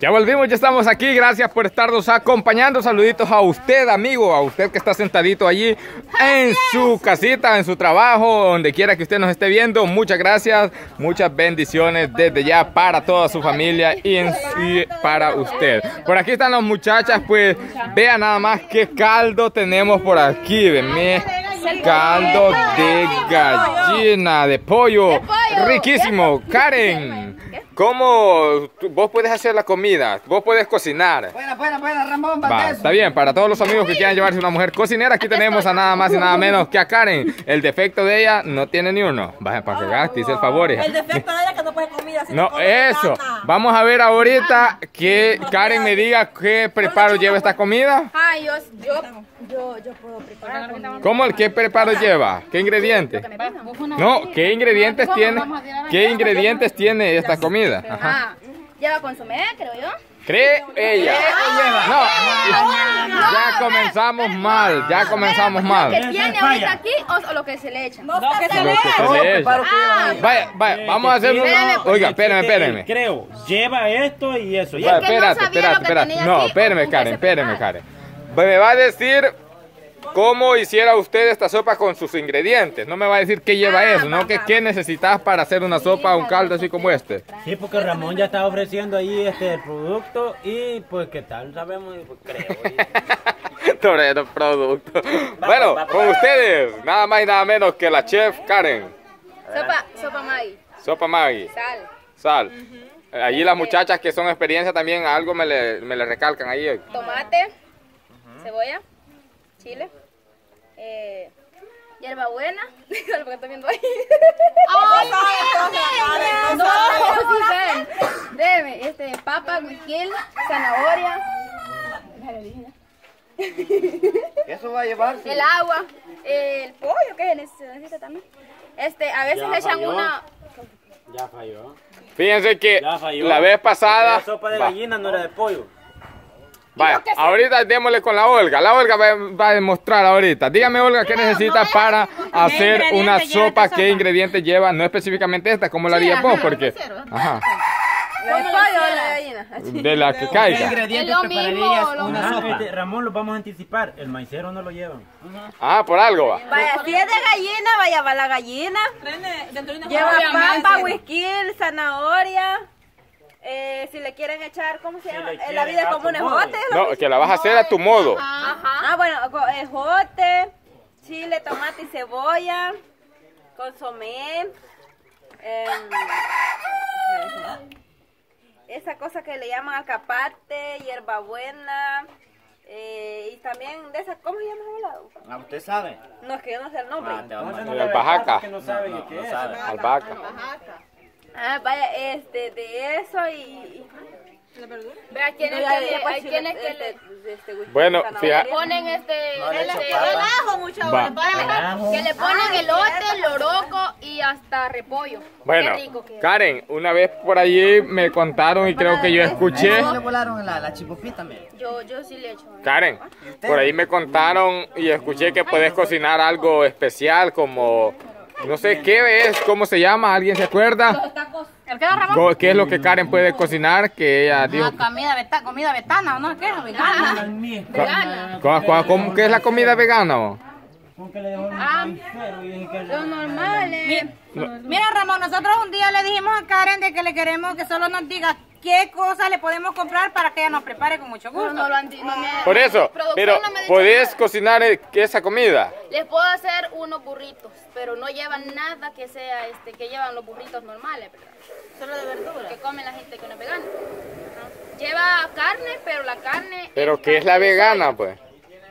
Ya volvimos, ya estamos aquí. Gracias por estarnos acompañando. Saluditos a usted, amigo, a usted que está sentadito allí en su casita, en su trabajo, donde quiera que usted nos esté viendo. Muchas gracias, muchas bendiciones desde ya para toda su familia y, en, para usted. Por aquí están las muchachas, pues vean nada más qué caldo tenemos por aquí. Venme caldo de gallina, de pollo, riquísimo. Karen, ¿cómo tú- vos puedes hacer la comida? Vos puedes cocinar. Buena, buena, buena, Ramón, Va, está bien, para todos los amigos que quieran llevarse una mujer cocinera, aquí tenemos a nada más y nada menos que a Karen. El defecto de ella no tiene ni uno. Vaya, para que gaste, dice el favor. hija. El defecto de ella es que no puede comida. si No, come eso. Vamos a ver ahorita que Karen me diga qué preparo lleva esta comida. Ay, yo, yo, yo, yo puedo preparar comida. ¿Cómo el qué preparo lleva? ¿Qué ingredientes? No, ¿qué ingredientes tiene? ¿Qué ingredientes tiene esta comida? Ajá. Ah, lleva consomé, creo yo. ¿Cree ella? No, ya comenzamos mal, ya comenzamos ¿Lo que mal. tiene ahorita aquí o, lo que se le echa? No, que se Lo que se le echa. Vaya, vaya, vamos a hacer una... Oiga, espérame, espérame. Creo, lleva esto y eso. Espérate, espérate, espérate. No, qué Karen, prepara. Karen. Me va a decir cómo hiciera usted esta sopa con sus ingredientes. No me va a decir qué lleva eso, no que qué necesitas para hacer una sopa o un caldo así como este. Sí, porque Ramón ya está ofreciendo ahí este producto y pues qué tal sabemos, pues, creo. Torero producto. Bueno, con ustedes, nada más y nada menos que la chef Karen. Sopa, sopa Maggi, Sopa Maggi, sal. sal. Allí las muchachas que son experiencia también algo me le, me le recalcan ahí. tomate, cebolla, chile, eh, hierbabuena, lo que estoy viendo ahí. No No, sí saben. Este, papa, guiquil, zanahoria, Eso va a llevar. el agua, el pollo que se necesita también. Este, a veces le echan una, Ya falló. Fíjense que Ya falló. la vez pasada... La sopa de Va. gallina no era de pollo. Vaya, ahorita démosle con la Olga. La Olga va, va a demostrar ahorita. Dígame, Olga, ¿qué necesita para hacer una ingredientes lleva sopa? ¿Qué ingredientes lleva? No específicamente esta, ¿cómo la haría vos? Porque, ajá, ¿la de pollo o la gallina? de la que ¿Qué caiga. ingredientes Es lo mismo, prepararías lo una Ah, sopa? este, Ramón, lo vamos a anticipar. El maicero no lo llevan. Ah, por algo va. Vaya, si es de gallina, vaya, va la gallina. Lleva papa, whisky, zanahoria. Eh, si le quieren echar, ¿cómo se Si llama? Eh, la vida tu modo. ejote. No, que la vas a hacer a tu modo. Ah, bueno, ejote, chile, tomate y cebolla, consomé. em, esa cosa que le llaman alcapate, hierbabuena. Eh, y también de esas, ¿cómo se llama el helado? Ah, ¿Usted sabe? No, es que yo no sé el nombre. Ah, te vamos a No, mandar. albahaca. Que no No, qué no es. sabe. Albahaca. Ah, vaya, este, de eso y... quienes que, ya, pues, hay quienes que este, le este, whisky, Bueno, fija- ponen este, No este. Relajo, mucho. Va. espérame, que le ponen elote, loroco y hasta repollo. Bueno, Qué rico que es. Karen, una vez por allí me contaron y creo que yo escuché. ¿No le volaron la, la chipopita, mire? Yo, yo sí le echo. ¿eh? Karen, por ahí me contaron y escuché que puedes cocinar algo especial como, no sé qué es, cómo se llama, ¿alguien se acuerda? ¿El qué, es lo que Karen puede cocinar? Que ella dijo, comida, veta, comida vetana, ¿o no? ¿Qué es? Vegana. Vegana. ¿Cómo- cómo- cómo- ¿qué es la comida vegana? o? ¿Con qué le dejó el Ah, Lo normal es... Mira, Ramón, nosotros un día le dijimos a Karen de que le queremos que solo nos diga qué cosas le podemos comprar para que ella nos prepare con mucho No, gusto. no lo han no me- Por eso, pero no ¿podés nada. cocinar eh, esa comida? Les puedo hacer unos burritos, pero no llevan nada que sea este, que llevan los burritos normales, ¿verdad? Solo de verdura. Que comen la gente que no es vegana. Lleva carne, pero la carne. ¿Pero qué es la vegana, pues?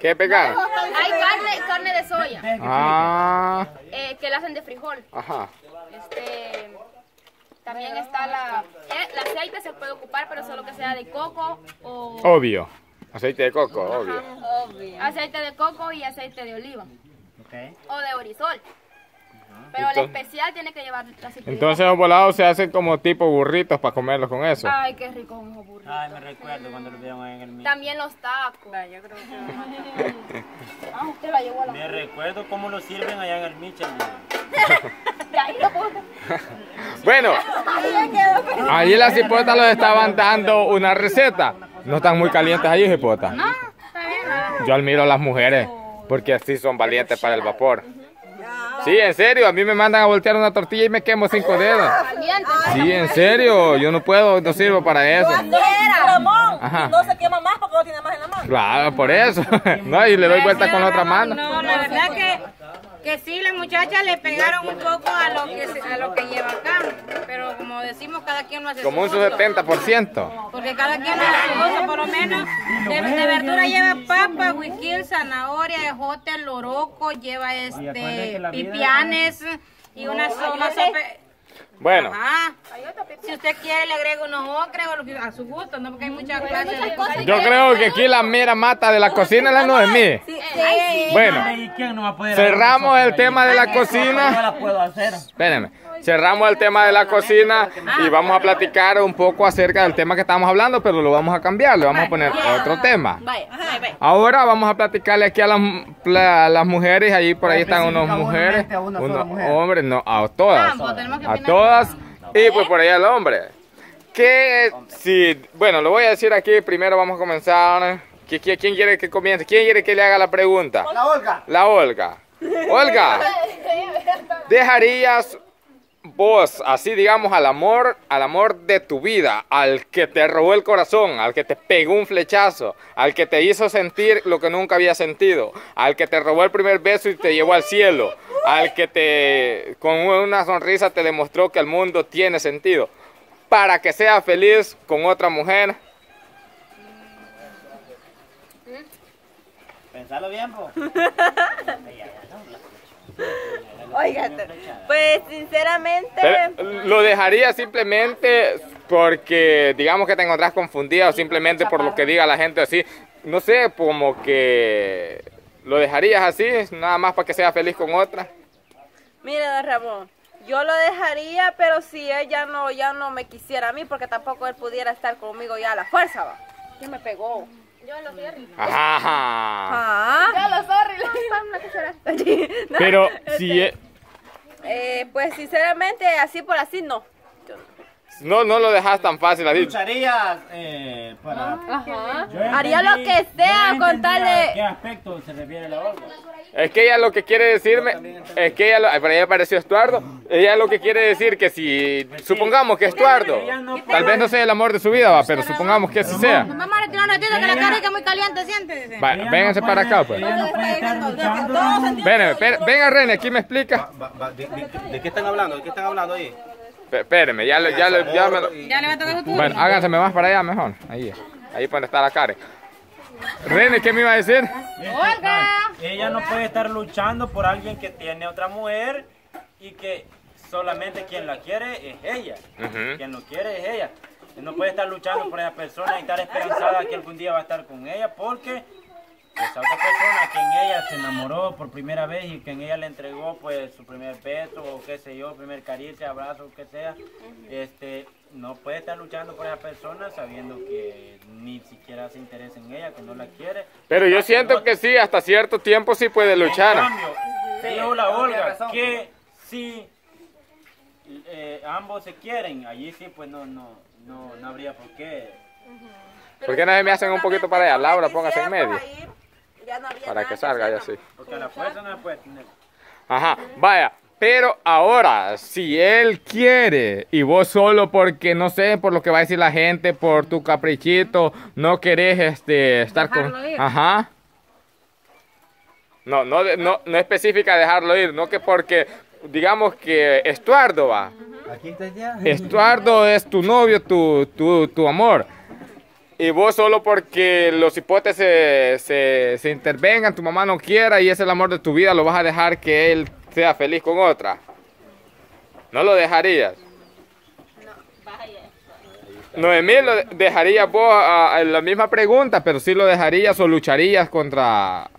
¿Qué es vegana? Hay carne, carne de soya, Ah, eh, que la hacen de frijol. ajá. Este, también está la. eh, el aceite se puede ocupar, pero solo que sea de coco o. Obvio. Aceite de coco, obvio. Aceite de coco y aceite de oliva. Ok. O de orisol. Pero el especial tiene que llevar de Entonces los volados se hacen como tipo burritos para comerlos con eso. Ay, qué rico un burrito. Ay, me recuerdo cuando lo vieron ahí en el mío. También los tacos. yo creo que. ah, usted la llevó a la. Me recuerdo cómo lo sirven allá en el Michel. Bueno, ahí las hipotas les estaban dando una receta. No están muy calientes ahí, hipotas. Yo admiro a las mujeres porque así son valientes para el vapor. Sí, en serio, a mí me mandan a voltear una tortilla y me quemo cinco dedos. Sí, en serio, yo no puedo, no sirvo para eso. Ajá. no se quema más porque no tiene más en la mano. Claro, por eso. No, y le doy vuelta con la otra mano. No, la verdad que, que sí, las muchachas le pegaron un poco a lo que, se- a lo que lleva acá. Pero como decimos, cada quien lo hace Como un su su gusto. 70%. Porque cada quien lo hace su gusto, por lo menos. De, de verdura lleva papa, huiquil, zanahoria, ejote, loroco, lleva este pipianes y una, una sopa. Bueno, Ajá. Si usted quiere, le agrego unos ocres a su gusto, ¿no? Porque hay muchas clases de cosas. yo creo que aquí la mera mata de la cocina es la Noemí. Bueno, ¿Y quién no va a poder cerramos el tema de la cocina. la puedo hacer. Espérenme. Cerramos el tema de la cocina y vamos a platicar un poco acerca del tema que estamos hablando, pero lo vamos a cambiar, le vamos a poner otro tema. Ahora vamos a platicarle aquí a las, a las mujeres, ahí por ahí están unas mujeres, unos hombres, no, a todas, a todas, y pues por ahí el hombre. Que si, bueno, lo voy a decir aquí, primero vamos a comenzar, ¿Qui- qui- ¿quién quiere que comience? ¿Quién quiere que le haga la pregunta? La Olga. La Olga. Olga, ¿dejarías vos, así digamos, al amor, al amor de tu vida, al que te robó el corazón, al que te pegó un flechazo, al que te hizo sentir lo que nunca había sentido, al que te robó el primer beso y te llevó al cielo, al que te con una sonrisa te demostró que el mundo tiene sentido, para que sea feliz con otra mujer? Pensalo bien, po. Oigan, pues sinceramente, Pero, ¿Lo dejaría simplemente porque digamos que te encontrás confundida o simplemente por lo que diga la gente así? No sé, como que lo dejarías así, nada más para que sea feliz con otra. mire, don Ramón, yo lo dejaría, pero si él ya no, ya no me quisiera a mí, porque tampoco él pudiera estar conmigo ya a la fuerza, va. ¿Quién me pegó? Yo lo sorry. Ajá. Ah. Yo lo sorry. No, Pero si e- eh, pues sinceramente, así por así no. No, no lo dejas tan fácil así. Lucharías eh, para... Ajá. Yo Haría lo que sea con tal a de- ¿Qué aspecto se refiere la Olga? Es que ella lo que quiere decirme, es que ella, lo, ay, para ella pareció Estuardo, ella lo que quiere decir que si, supongamos que Estuardo, tal vez no sea el amor de su vida, va, pero supongamos que así sea. Vamos a retirar un ratito que la cara está muy caliente, siéntese. Va, vénganse no para acá, pues. Luchando. Ven, ven, venga René, aquí me explica. Va- va- ¿De, de- de qué están hablando? ¿De qué están hablando ahí? Espé- Espérenme, ya, le- ya, le- ya me Ya le va a tocar su turno. Bueno, háganseme más para allá mejor. Ahí, ahí donde está la Karen. René, ¿qué me iba a decir? Olga. Ella no puede estar luchando por alguien que tiene otra mujer y que solamente quien la quiere es ella. Quien lo quiere es ella. No puede estar luchando por esa persona y estar esperanzada que algún día va a estar con ella porque esa otra persona que en ella se enamoró por primera vez y que en ella le entregó pues su primer beso o qué sé yo, primer caricia, abrazo, que sea, este no puede estar luchando por esa persona sabiendo que ni siquiera se interesa en ella, que no la quiere. Pero yo siento que sí, hasta cierto tiempo sí puede En luchar. cambio, dijo la Olga que si eh, ambos se quieren, allí sí pues no, no, no, no habría por qué. ¿Por qué no se me hacen un poquito para allá? Laura, póngase en medio. Ya no habría Para nada que salga ya así. Porque la fuerza no se puede tener. Ajá, vaya. Pero ahora, si él quiere y vos solo porque, no sé, por lo que va a decir la gente, por tu caprichito, no querés este, estar con... Ir. Ajá. No, no, no, no especifica dejarlo ir, no que porque, digamos que Estuardo va. Aquí está ya. Estuardo es tu novio, tu, tu, tu amor. Y vos solo porque los hipotes se, se, se intervengan, tu mamá no quiera y es el amor de tu vida, lo vas a dejar que él sea feliz con otra. ¿No lo dejarías? Noemí, ¿lo de- dejarías vos a, a la misma pregunta, pero sí lo dejarías o lucharías contra,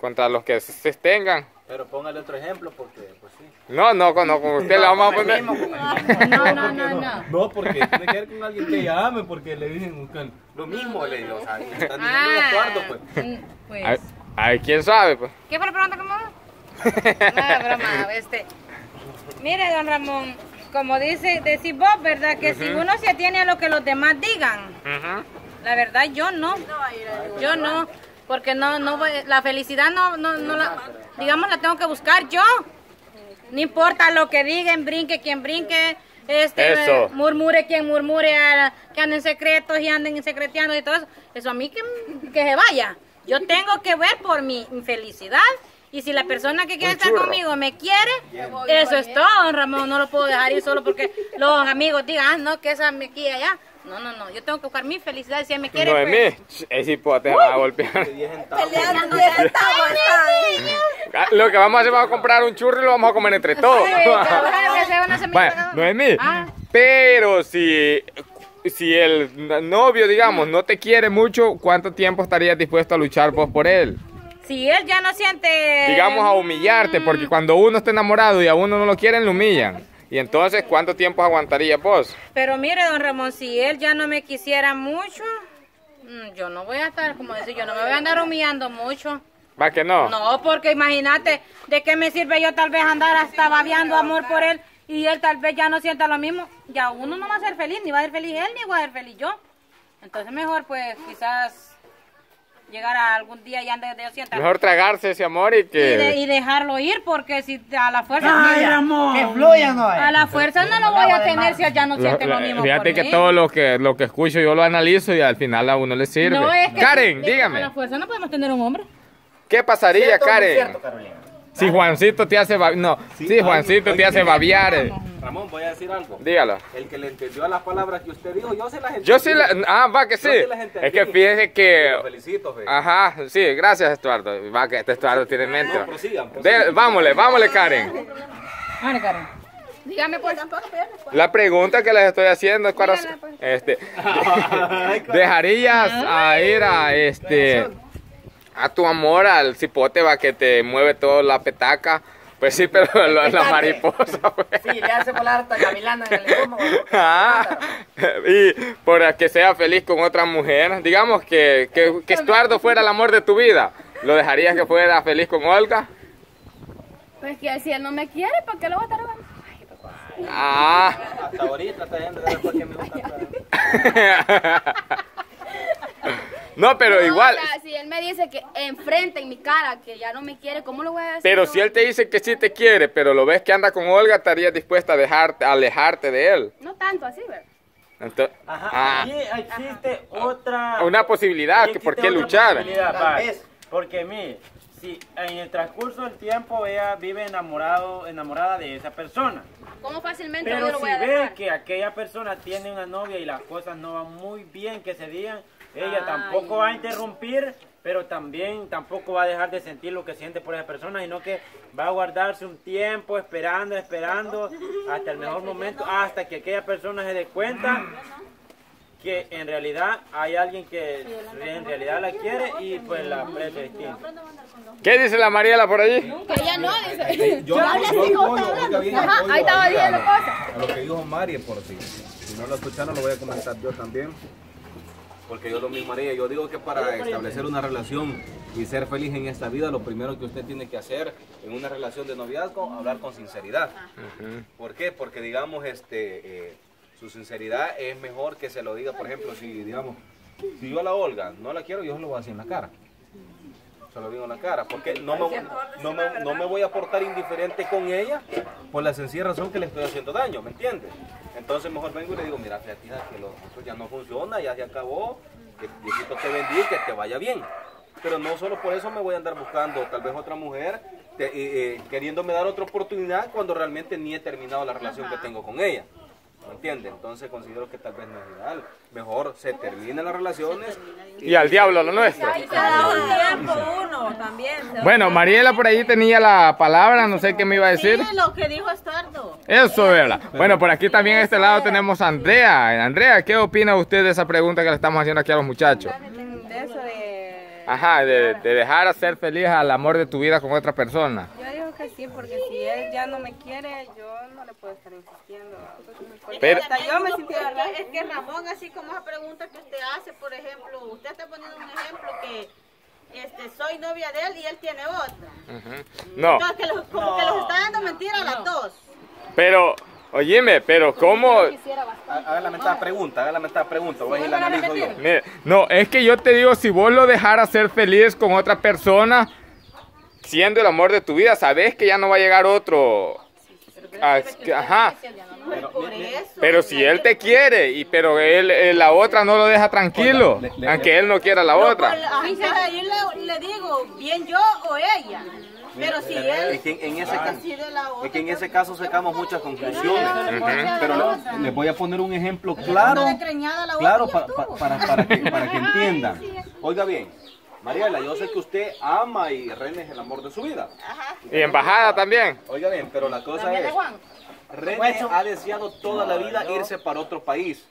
contra los que se tengan? Pero póngale otro ejemplo porque, pues sí. No, no, con, no, con usted le vamos a poner... No, no, no, no. No, porque tiene que ver con alguien que ella ame, porque le dicen buscan lo mismo, le digo, o sea, y están diciendo de acuerdo, pues. mm, pues. Ay, ay, quién sabe, pues. ¿Qué fue la pregunta me No, broma, este. Mire, don Ramón, como dice, decís vos, ¿verdad? Que si uno se atiene a lo que los demás digan, la verdad yo no. Yo no, porque no, no voy- la felicidad no, no, no la, digamos, la tengo que buscar yo. No importa lo que digan, brinque quien brinque, este, Eso. murmure quien murmure, a- que anden secretos y anden secreteando y todo eso. Eso a mí que, que se vaya. Yo tengo que ver por mi felicidad. Y si la persona que quiere estar conmigo me quiere, eso es todo, don Ramón. No lo puedo dejar ir solo porque los amigos digan, ah, no, que esa me quiere allá. No, no, no. Yo tengo que buscar mi felicidad. Si él me quiere, pues, Noemí, ese hipote se va a golpear. Peleando están. Lo que vamos a hacer, vamos a comprar un churro y lo vamos a comer entre todos. Sí, Bueno, cada uno. Noemí, Ah. pero si, si el novio, digamos, no te quiere mucho, ¿cuánto tiempo estarías dispuesto a luchar vos por él? Si él ya no siente... Digamos a humillarte, porque cuando uno está enamorado y a uno no lo quieren, lo humillan. Y entonces, ¿cuánto tiempo aguantarías vos? Pero mire, don Ramón, si él ya no me quisiera mucho, mm, yo no voy a estar, como decir, yo no me voy a andar humillando mucho. ¿Va que no? No, porque imagínate, ¿de qué me sirve yo tal vez andar hasta babeando amor por él y él tal vez ya no sienta lo mismo? Ya uno no va a ser feliz, ni va a ser feliz él, ni voy a ser feliz yo. Entonces mejor pues quizás llegar a algún día y ande de sienta Mejor tragarse ese amor y y, de- que... y dejarlo ir porque si a la fuerza Que fluya, no a la fuerza no lo voy a tener si ya no siente lo lo- mismo fíjate por que mí. todo lo que, lo que escucho yo lo analizo y al final a uno le sirve. No, es que Karen, si- A dígame, la fuerza no podemos tener un hombre. ¿qué pasaría, ¿Cierto Karen? cierto? Si Juancito te hace babiar, no, si Juancito te hace babiar, eh, Ramón, voy a decir algo. dígalo. El que le entendió a las palabras que usted dijo, yo se las entendí. Yo sí la, ah, va que sí. Yo sí las entendí. Es que fíjese que, Lo felicito, fe. ajá, sí, gracias Estuardo. Va que este Estuardo tiene mente. No, prosigan, De- prosigan. vámonos, vámonos Karen. Vale, Karen. Dígame, pues. La pregunta que les estoy haciendo es para, este, dejarías a ir a este, a tu amor al cipote va que te mueve toda la petaca. Pues sí, pero la, la mariposa, pues. Sí, le hace volar hasta gavilana en el estómago. Ah, y por que sea feliz con otra mujer. Digamos que, que, que Estuardo fuera el amor de tu vida. ¿Lo dejarías que fuera feliz con Olga? Pues que si él no me quiere, ¿para qué lo voy a estar? Ah. Hasta ahorita está yendo de por qué me gusta. No, pero No, igual. Si él me dice que enfrente en mi cara que ya no me quiere, ¿cómo lo voy a decir? Pero yo? si él te dice que sí te quiere, pero lo ves que anda con Olga, estarías dispuesta a dejarte, a alejarte de él. No tanto así, ¿verdad? Entonces, Ajá, ah, aquí existe otra... una posibilidad, que por qué luchar. Porque mire, si en el transcurso del tiempo ella vive enamorado, enamorada de esa persona, ¿Cómo fácilmente yo pero lo si voy a ve dejar? que aquella persona tiene una novia y las cosas no van muy bien que se digan, ella Ay. tampoco va a interrumpir, pero también tampoco va a dejar de sentir lo que siente por esa persona, sino que va a guardarse un tiempo esperando, esperando hasta el mejor momento, hasta que aquella persona se dé cuenta que en realidad hay alguien que en realidad la quiere y pues la aprecia distinto. ¿Qué dice la Mariela por allí? Que ella no, dice. Yo, bien, Ajá, apoyo ahí estaba diciendo cosas. A lo que dijo Mari, por si, si no lo escucharon, lo voy a comentar yo también. Porque yo lo mismo haría. Yo digo que para establecer una relación y ser feliz en esta vida, lo primero que usted tiene que hacer en una relación de noviazgo, hablar con sinceridad. ¿Por qué? Porque digamos, este, eh, su sinceridad es mejor que se lo diga, por ejemplo, si digamos, si yo a la Olga no la quiero, yo se lo voy a decir en la cara. Se lo digo en la cara, porque no me, no, me, no me voy a portar indiferente con ella por la sencilla razón que le estoy haciendo daño, ¿me entiendes? Entonces mejor vengo y le digo, mira, hija, que lo, esto ya no funciona, ya se acabó, que Diosito te bendiga que te vaya bien. Pero no solo por eso me voy a andar buscando tal vez otra mujer, te- eh, eh, queriéndome dar otra oportunidad cuando realmente ni he terminado la relación que tengo con ella. ¿Me entiendes? Entonces considero que tal vez no es ideal. Mejor se terminen las relaciones Y al diablo lo nuestro. Cada un tiempo uno también. Bueno, Mariela por ahí tenía la palabra, no sé qué me iba a decir. Sí, lo que dijo Estardo. Eso era. Bueno, por aquí también a este lado tenemos a Andrea. Andrea, ¿qué opina usted de esa pregunta que le estamos haciendo aquí a los muchachos? De eso de... Ajá, de, de dejar a ser feliz al amor de tu vida con otra persona. Yo que sí, porque si él ya no me quiere, yo no le puedo estar insistiendo. Pero- hasta yo me verdad. que, es que Ramón, así como esa pregunta que usted hace, por ejemplo, usted está poniendo un ejemplo que este, soy novia de él y él tiene otra. Ujú. No, Entonces, que los- como que los está dando mentira a las dos. Pero, oíme, pero ¿cómo? Haga la mentada pregunta, haga la mentada pregunta, voy a ir la analizo yo. Mire, no, es que yo te digo, si vos lo dejaras ser feliz con otra persona, siendo el amor de tu vida, sabes que ya no va a llegar otro. Ah, que- Ajá. Pero si él te quiere, y pero él, la otra no lo deja tranquilo, Le- le- aunque él no quiera la otra. Pues, ah, ahí le, le digo, bien yo o ella. Pero si él Es que en ese caso, es que en ese caso sacamos muchas conclusiones. Pero le- les voy a poner un ejemplo claro, claro otra, pa- ya pa- estuvo. para, para que, para que entiendan. Oiga bien, Mariela, yo sé que usted ama y René es el amor de su vida. Y embajada también. Oiga bien, pero la cosa es, René ha deseado toda la vida irse para otro país.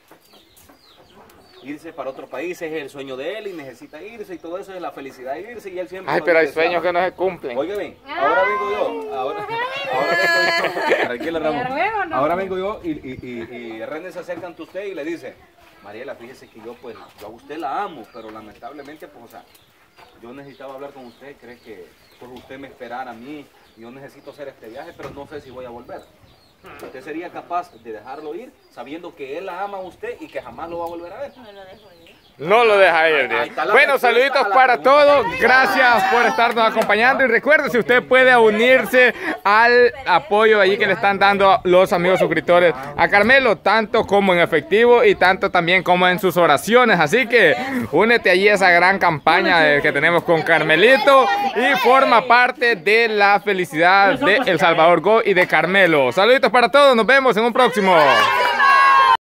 Irse para otro país es el sueño de él y necesita irse y todo eso es la felicidad de irse y él siempre Ay, pero hay sueños que no se cumplen. Oiga bien, ahora vengo yo. Ahora, ahora vengo yo. Tranquila, Ramón. Ahora vengo yo y, y, y, y René se acerca ante usted y le dice, Mariela, fíjese que yo pues, yo a usted la amo, pero lamentablemente pues, o sea, yo necesitaba hablar con usted, cree que pues usted me esperara a mí, yo necesito hacer este viaje, pero no sé si voy a volver. ¿Usted sería capaz de dejarlo ir sabiendo que él la ama a usted y que jamás lo va a volver a ver? No lo ir. Ahí está la Bueno, respuesta saluditos para todos. Gracias por estarnos acompañando. Y recuerde, si usted puede unirse al apoyo allí que le están dando los amigos suscriptores a Carmelo, tanto como en efectivo y tanto también como en sus oraciones. Así que únete allí a esa gran campaña eh, que tenemos con Carmelito y forma parte de la felicidad de El Salvador Go y de Carmelo. Saluditos para todos. Nos vemos en un próximo.